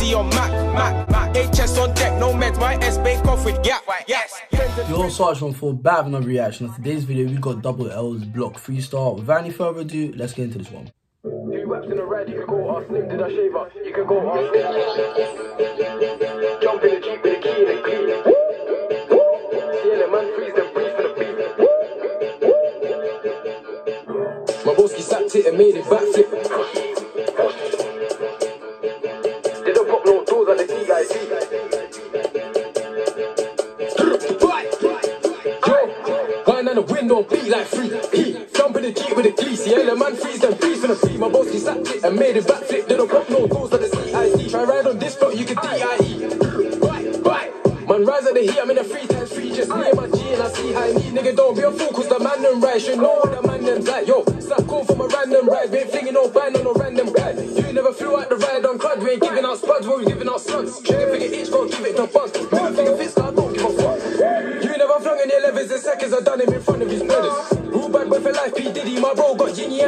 Easy on Mac, Mac, Mac. HS on deck, no meds. My S bake off with gap. Yes. Yo, Sergeant for bad no reaction. On today's video, we got Double Lz block freestyle. Without any further ado, let's get into this one. Two wraps in a red, you can go ask Slim, did I shave up? You can go ask Slim. Jump in the Jeep with the key in the clean. Yeah, man, freeze them, breathe for the beat. My broski sacked it and made it backflip. They like free. He jump in the Jeep with the cleese. Yeah, the man freeze them, breathe for the beat. My broski sacked it and made it backflip. They don't pop no doors on the CIC. Try ride on this block, you can DIE. Bye. Man, rise at the heat, I'm in a free times free. Just me and my G and I see how I need. Nigga, don't be a fool, cause the man them right. Should know what the man them's like. Yo, slap call from a random ride. We ain't flinging no band on no random guy. You never flew out the ride on crud. We ain't giving out spuds, we giving out slugs. Trigger figure each, go give it the buzz.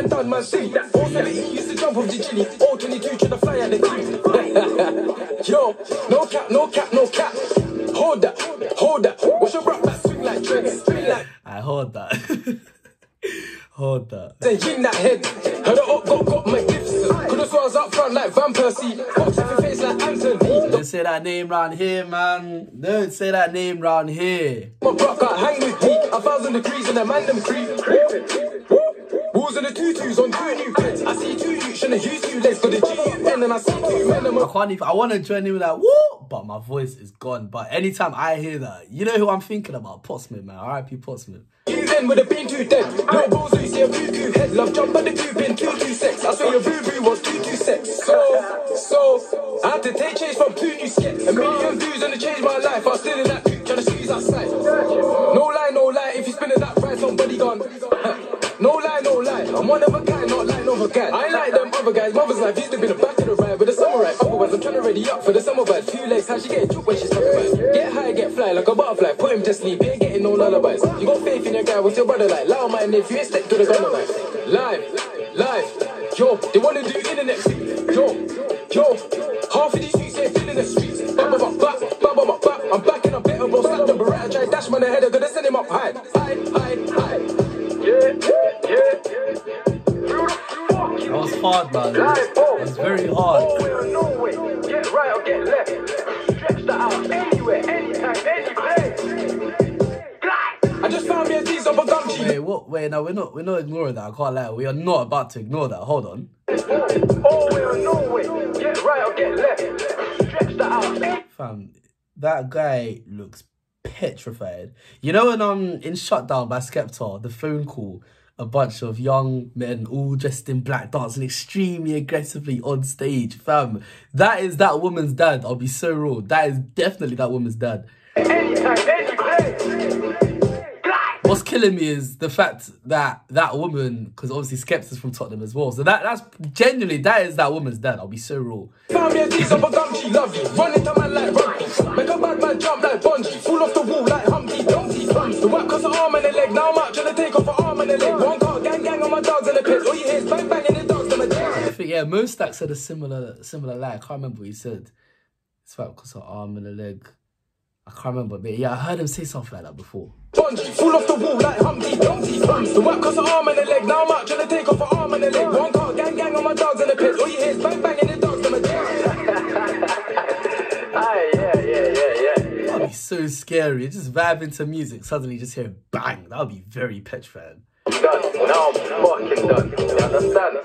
Bro got Ginny and done, silly. 470 used to jump off the. 022 trying to fly at the team. Yo, no cap, no cap, no cap. Hold that, hold that. What's your rap back? Swing like spin like I heard that. heard that. then in that head. Heard the up, got, got magnificent. Could've swore I was up front like Van Persie. Box off your face like Anthony. Don't say that name round here, man. Don't say that name round here. My hang with. A thousand degrees and a man them creep. Walls and the tutus on two new. I see two and use two legs. Got the G-U-N and I see two men and I can't even, I want to join in with like, woo! But my voice is gone. But anytime I hear that, you know who I'm thinking about? Pottsmith, man. R.I.P. Pottsmith. UN with a bean too dead. No balls, you see a cuckoo head. Love jump at the coop in 2 sex. I swear your boo somebody gone. No lie, no lie. I'm one of a kind, not like no guy. I ain't like them other guys. Mother's life used to be the back of the ride with a samurai. Otherwise, I'm trying to ready up for the summer vibe. Two legs, how she get juke when she's talking about. Get high, get fly like a butterfly. Put him to sleep. He ain't getting no lullabies. You got faith in your guy. What's your brother like? Loud my if you ain't step to the gunner knife. Live, live. Yo, they wanna do internet. Yo, yo. Half of these youths ain't feeling the streets. Bam, bam, bam, bam, bam, bam, bam. I'm back hard, man. That was very hard. Nowhere, no way. Get right or get left. Stretch that out anywhere, anytime, any I just found me a tease of a gum cheese. Wait, what? Wait, no, we're not. We're not ignoring that. I can't lie. We are not about to ignore that. Hold on. Nowhere, no way. Get right or get left. Stretch that out. Fam, that guy looks petrified. You know when I'm um in Shutdown by Skepta, the phone call, a bunch of young men all dressed in black dancing extremely aggressively on stage. Fam, that is that woman's dad. I'll be so raw. That is definitely that woman's dad. What's killing me is the fact that that woman, because obviously Skepta's from Tottenham as well. So that that's genuinely that is that woman's dad. I'll be so raw. Make a jump like off the wall like. The arm and a leg. Now I'm trying to yeah, Mo Stack said a similar similar lie. I can't remember what he said. It's about because her arm and a leg. I can't remember, but yeah, I heard him say something like that before. Bungee, fall off the wall like Humpty Dumpty. The whack cost an arm and a leg. Now I'm out trying to take off an arm and a leg. One car, gang, gang on my dogs in the pit. All you hear is bang, bang, and the dogs gonna death. Aye, yeah, yeah, yeah, yeah. That'd be so scary. Just vibing to music, suddenly just hear bang. That would be very petrifying. Now I'm fucking done. You understand?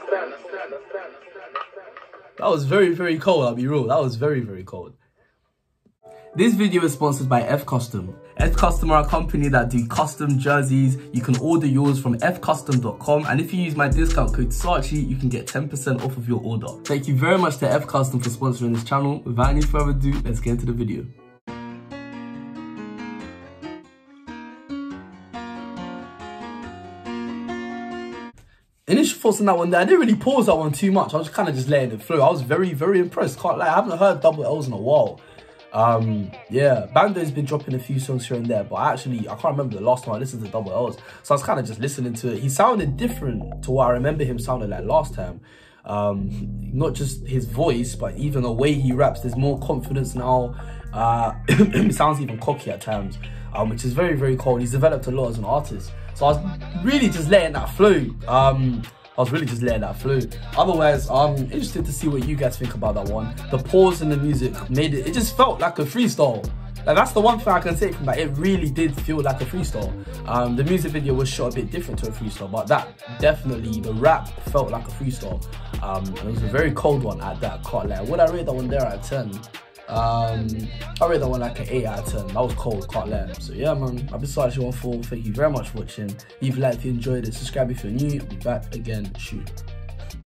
That was very, very cold, I'll be real. That was very, very cold. This video is sponsored by F Custom. F Custom are a company that do custom jerseys. You can order yours from fcustom.com and if you use my discount code SARCHIE, you can get 10% off of your order. Thank you very much to F Custom for sponsoring this channel. Without any further ado, let's get into the video. Initial thoughts on that one there, I didn't really pause that one too much. I was kind of just letting it flow. I was very, very impressed. Can't lie, I haven't heard Double Lz in a while. Um, yeah, Bando's been dropping a few songs here and there, but actually I can't remember the last time I listened to Double Lz. So I was kind of just listening to it. He sounded different to what I remember him sounding like last time. Um, not just his voice, but even the way he raps. There's more confidence now. Uh, sounds even cocky at times, um, which is very, very cool. He's developed a lot as an artist. So I was really just letting that flow. Um, I was really just letting that flow. Otherwise, I'm interested to see what you guys think about that one. The pause in the music made it, it just felt like a freestyle. Like that's the one thing I can take from that. It really did feel like a freestyle. Um, the music video was shot a bit different to a freestyle, but that definitely the rap felt like a freestyle. Um, it was a very cold one at that. Can't. Would I rate that one there at ten? Um, I rate that one like an 8 out of 10. That was cold, can't let. So yeah, man, I've been Sarchie Thank you very much for watching. Leave a like if you enjoyed it. Subscribe if you're new. I'll be back again. Shoot.